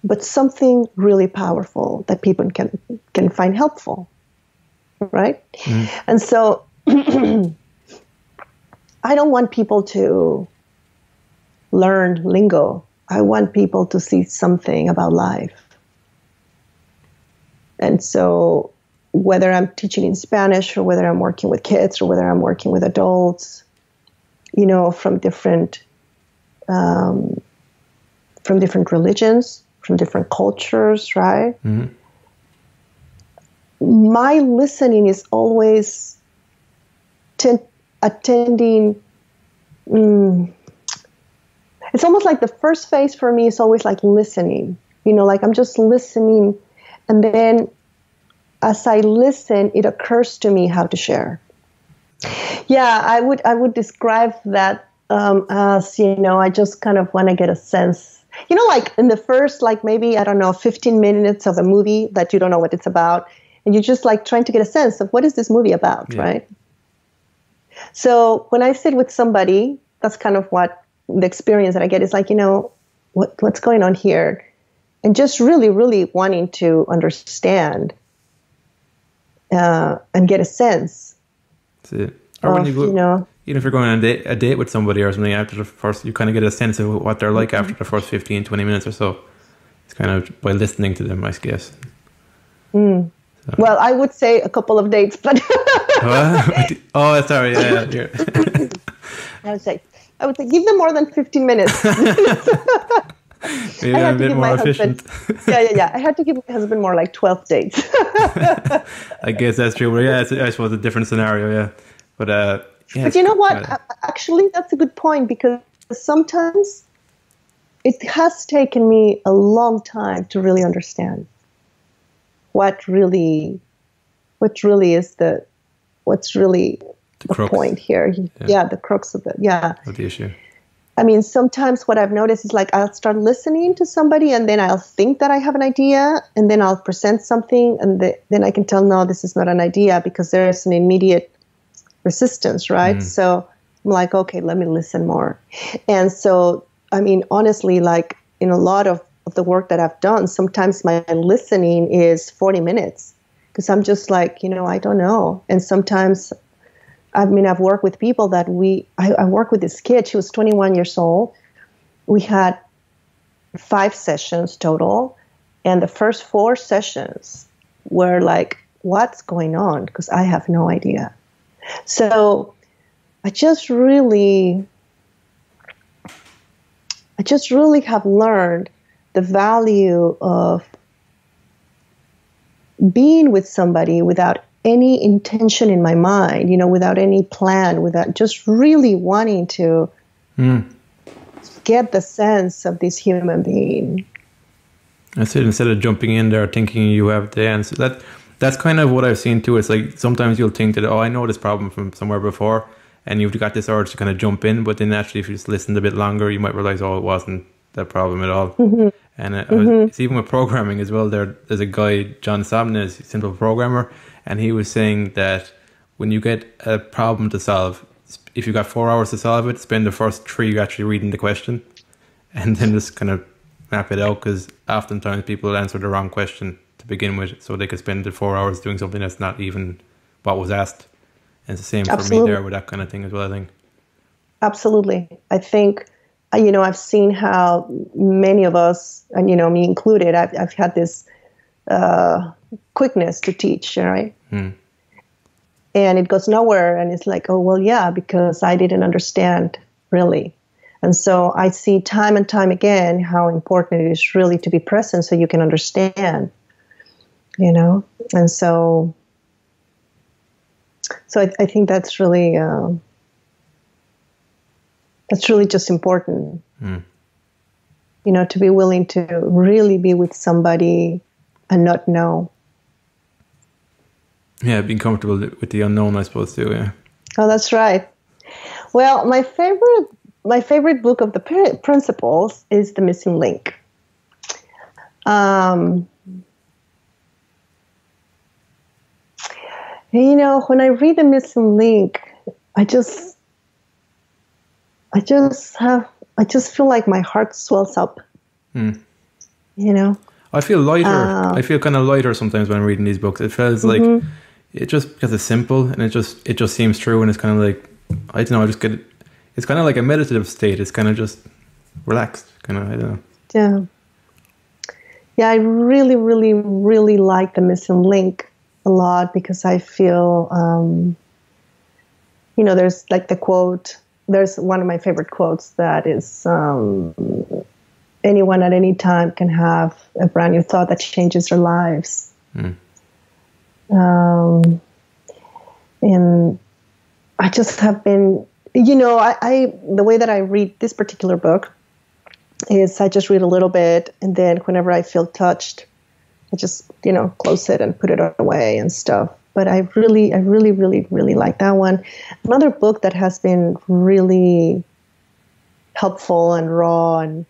but something really powerful that people can can find helpful, right? Mm. And so, I don't want people to learn lingo. I want people to see something about life. And so, whether I'm teaching in Spanish or whether I'm working with kids or whether I'm working with adults, you know, from different um, from different religions, from different cultures, right? Mm-hmm. My listening is always t- attending. Mm, it's almost like the first phase for me is always like listening. You know, like I'm just listening, and then as I listen, it occurs to me how to share. Yeah, I would I would describe that um, as you know I just kind of want to get a sense. You know, like in the first like maybe I don't know 15 minutes of a movie that you don't know what it's about, and you're just like trying to get a sense of what is this movie about, yeah. right? So when I sit with somebody, that's kind of what the experience that I get is like you know what what's going on here, and just really really wanting to understand uh, and get a sense that's it. Or when you go, you know, even if you're going on a date, a date with somebody or something after the first, you kind of get a sense of what they're like mm-hmm. after the first 15, 20 minutes or so. It's kind of by listening to them, I guess. Mm. So. Well, I would say a couple of dates, but. oh, sorry. Yeah, yeah. I would say, I would say, give them more than 15 minutes. Maybe I'm a bit more efficient. yeah, yeah, yeah. I had to give my husband more like 12 dates. I guess that's true. Well, yeah, it's, I suppose a different scenario, yeah. But, uh, yeah, but you know what? Actually, that's a good point because sometimes it has taken me a long time to really understand what really, what really is the, what's really the, the point here. Yeah. yeah. the crux of it. Yeah. Of the issue. I mean, sometimes what I've noticed is like I'll start listening to somebody and then I'll think that I have an idea and then I'll present something and the, then I can tell, no, this is not an idea because there's an immediate resistance, right? Mm. So I'm like, okay, let me listen more. And so, I mean, honestly, like in a lot of, of the work that I've done, sometimes my listening is 40 minutes because I'm just like, you know, I don't know. And sometimes I mean, I've worked with people that we, I, I worked with this kid, she was 21 years old. We had five sessions total, and the first four sessions were like, what's going on? Because I have no idea. So I just really, I just really have learned the value of being with somebody without any intention in my mind, you know, without any plan, without just really wanting to mm. get the sense of this human being. That's it. Instead of jumping in there thinking you have the answer, that that's kind of what I've seen too. It's like sometimes you'll think that oh, I know this problem from somewhere before, and you've got this urge to kind of jump in, but then actually, if you just listened a bit longer, you might realize oh, it wasn't that problem at all. Mm-hmm. And it, mm-hmm. it's even with programming as well. There, there's a guy, John Sonmez, simple programmer, and he was saying that when you get a problem to solve, if you've got four hours to solve it, spend the first three actually reading the question, and then just kind of map it out. Because oftentimes people answer the wrong question begin with, so they could spend the four hours doing something that's not even what was asked. And it's the same Absolutely. for me there with that kind of thing as well. I think. Absolutely, I think you know I've seen how many of us, and you know me included, I've I've had this. Uh, quickness to teach, right? Hmm. And it goes nowhere. And it's like, oh, well, yeah, because I didn't understand really. And so I see time and time again how important it is really to be present so you can understand, you know? And so, so I, I think that's really, uh, that's really just important. Mm. You know, to be willing to really be with somebody and not know. Yeah, being comfortable with the unknown, I suppose too. Yeah. Oh, that's right. Well, my favorite my favorite book of the principles is The Missing Link. Um, you know, when I read The Missing Link, I just I just have I just feel like my heart swells up. Hmm. You know. I feel lighter. Uh, I feel kind of lighter sometimes when I'm reading these books. It feels mm-hmm. like it just because it's simple and it just it just seems true and it's kind of like I don't know. I just get it's kind of like a meditative state. It's kind of just relaxed, kind of. I don't know. Yeah. Yeah, I really, really, really like the missing link a lot because I feel, um, you know, there's like the quote. There's one of my favorite quotes that is, um, anyone at any time can have a brand new thought that changes their lives. Mm. Um, and I just have been, you know, I, I the way that I read this particular book is I just read a little bit, and then whenever I feel touched, I just you know close it and put it away and stuff. But I really, I really, really, really like that one. Another book that has been really helpful and raw and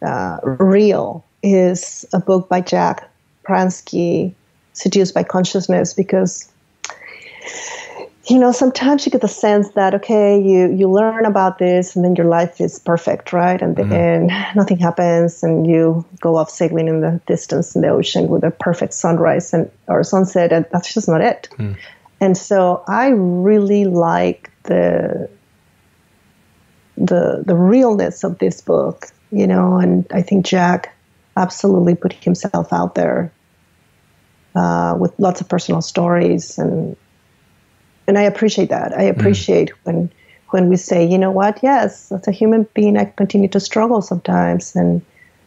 uh, real is a book by Jack Pransky seduced by consciousness because you know sometimes you get the sense that okay you you learn about this and then your life is perfect right and mm-hmm. then nothing happens and you go off sailing in the distance in the ocean with a perfect sunrise and or sunset and that's just not it mm. and so i really like the the the realness of this book you know and i think jack absolutely put himself out there uh, with lots of personal stories and and I appreciate that. I mm. appreciate mm. when when we say, you know what, yes, as a human being, I continue to struggle sometimes, and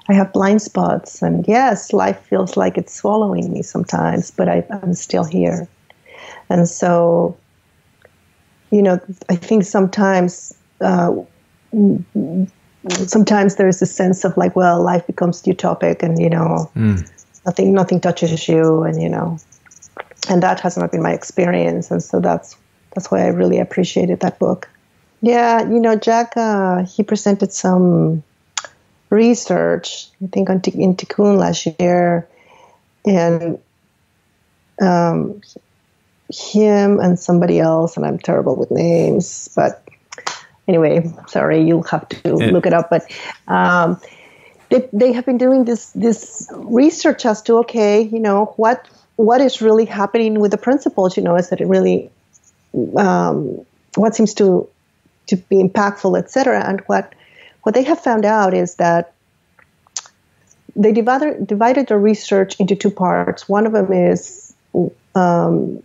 I have blind spots, and yes, life feels like it's swallowing me sometimes, but I, I'm still here, and so, you know, I think sometimes. Uh, sometimes there's a sense of like, well, life becomes utopic, and you know, mm nothing nothing touches you and you know and that has not been my experience. And so that's that's why i really appreciated that book. Yeah you know jack uh, he presented some research i think on T- in tikkun last year. And um, him and somebody else and i'm terrible with names but anyway sorry you'll have to yeah. look it up. But um, they, they have been doing this this research as to okay, you know what what is really happening with the principles. You know, is that it really um, what seems to to be impactful, etc. And what what they have found out is that they divided divided their research into two parts. One of them is um,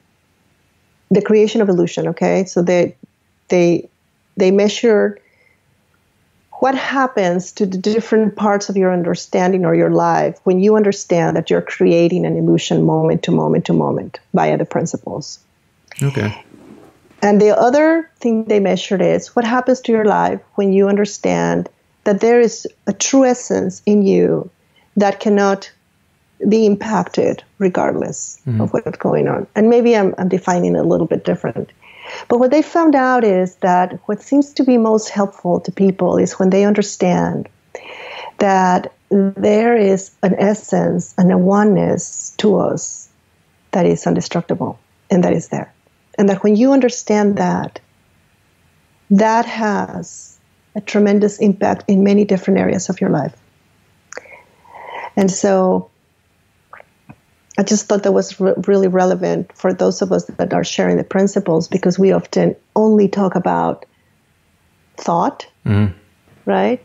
the creation of illusion. Okay, so they they they measured what happens to the different parts of your understanding or your life when you understand that you're creating an emotion moment to moment to moment via the principles. Okay. And the other thing they measured is what happens to your life when you understand that there is a true essence in you that cannot be impacted regardless mm-hmm. of what's going on. And maybe I'm, I'm defining it a little bit different. But what they found out is that what seems to be most helpful to people is when they understand that there is an essence and a oneness to us that is indestructible and that is there. And that when you understand that, that has a tremendous impact in many different areas of your life. And so I just thought that was re- really relevant for those of us that are sharing the principles because we often only talk about thought, mm. right?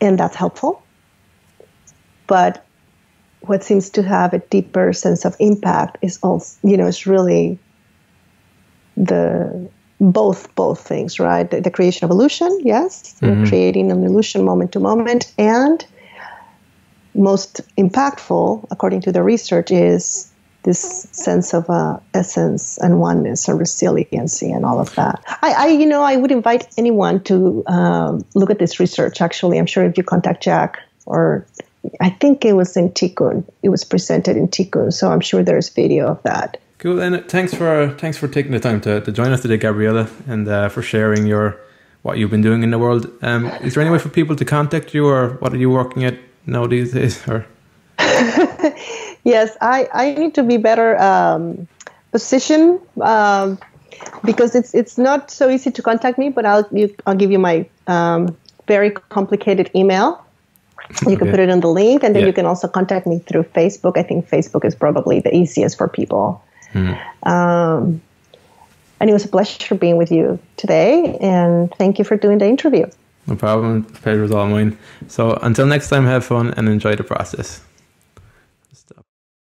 And that's helpful. But what seems to have a deeper sense of impact is also, you know, it's really the both both things, right? The, the creation of illusion, yes, mm-hmm. creating an illusion moment to moment, and most impactful, according to the research, is this sense of uh, essence and oneness and resiliency and all of that. I, I you know, I would invite anyone to um, look at this research. Actually, I'm sure if you contact Jack or I think it was in Tikkun. It was presented in Tikkun, so I'm sure there's video of that. Cool, and thanks for thanks for taking the time to, to join us today, Gabriela, and uh, for sharing your what you've been doing in the world. Um, is there any way for people to contact you, or what are you working at now these days? Or yes, I, I need to be better um, positioned um, because it's it's not so easy to contact me. But I'll you, I'll give you my um, very complicated email. You okay. can put it in the link, and then yeah. you can also contact me through Facebook. I think Facebook is probably the easiest for people. Hmm. Um, and it was a pleasure being with you today, and thank you for doing the interview. No problem. The pleasure was all mine. So until next time, have fun and enjoy the process.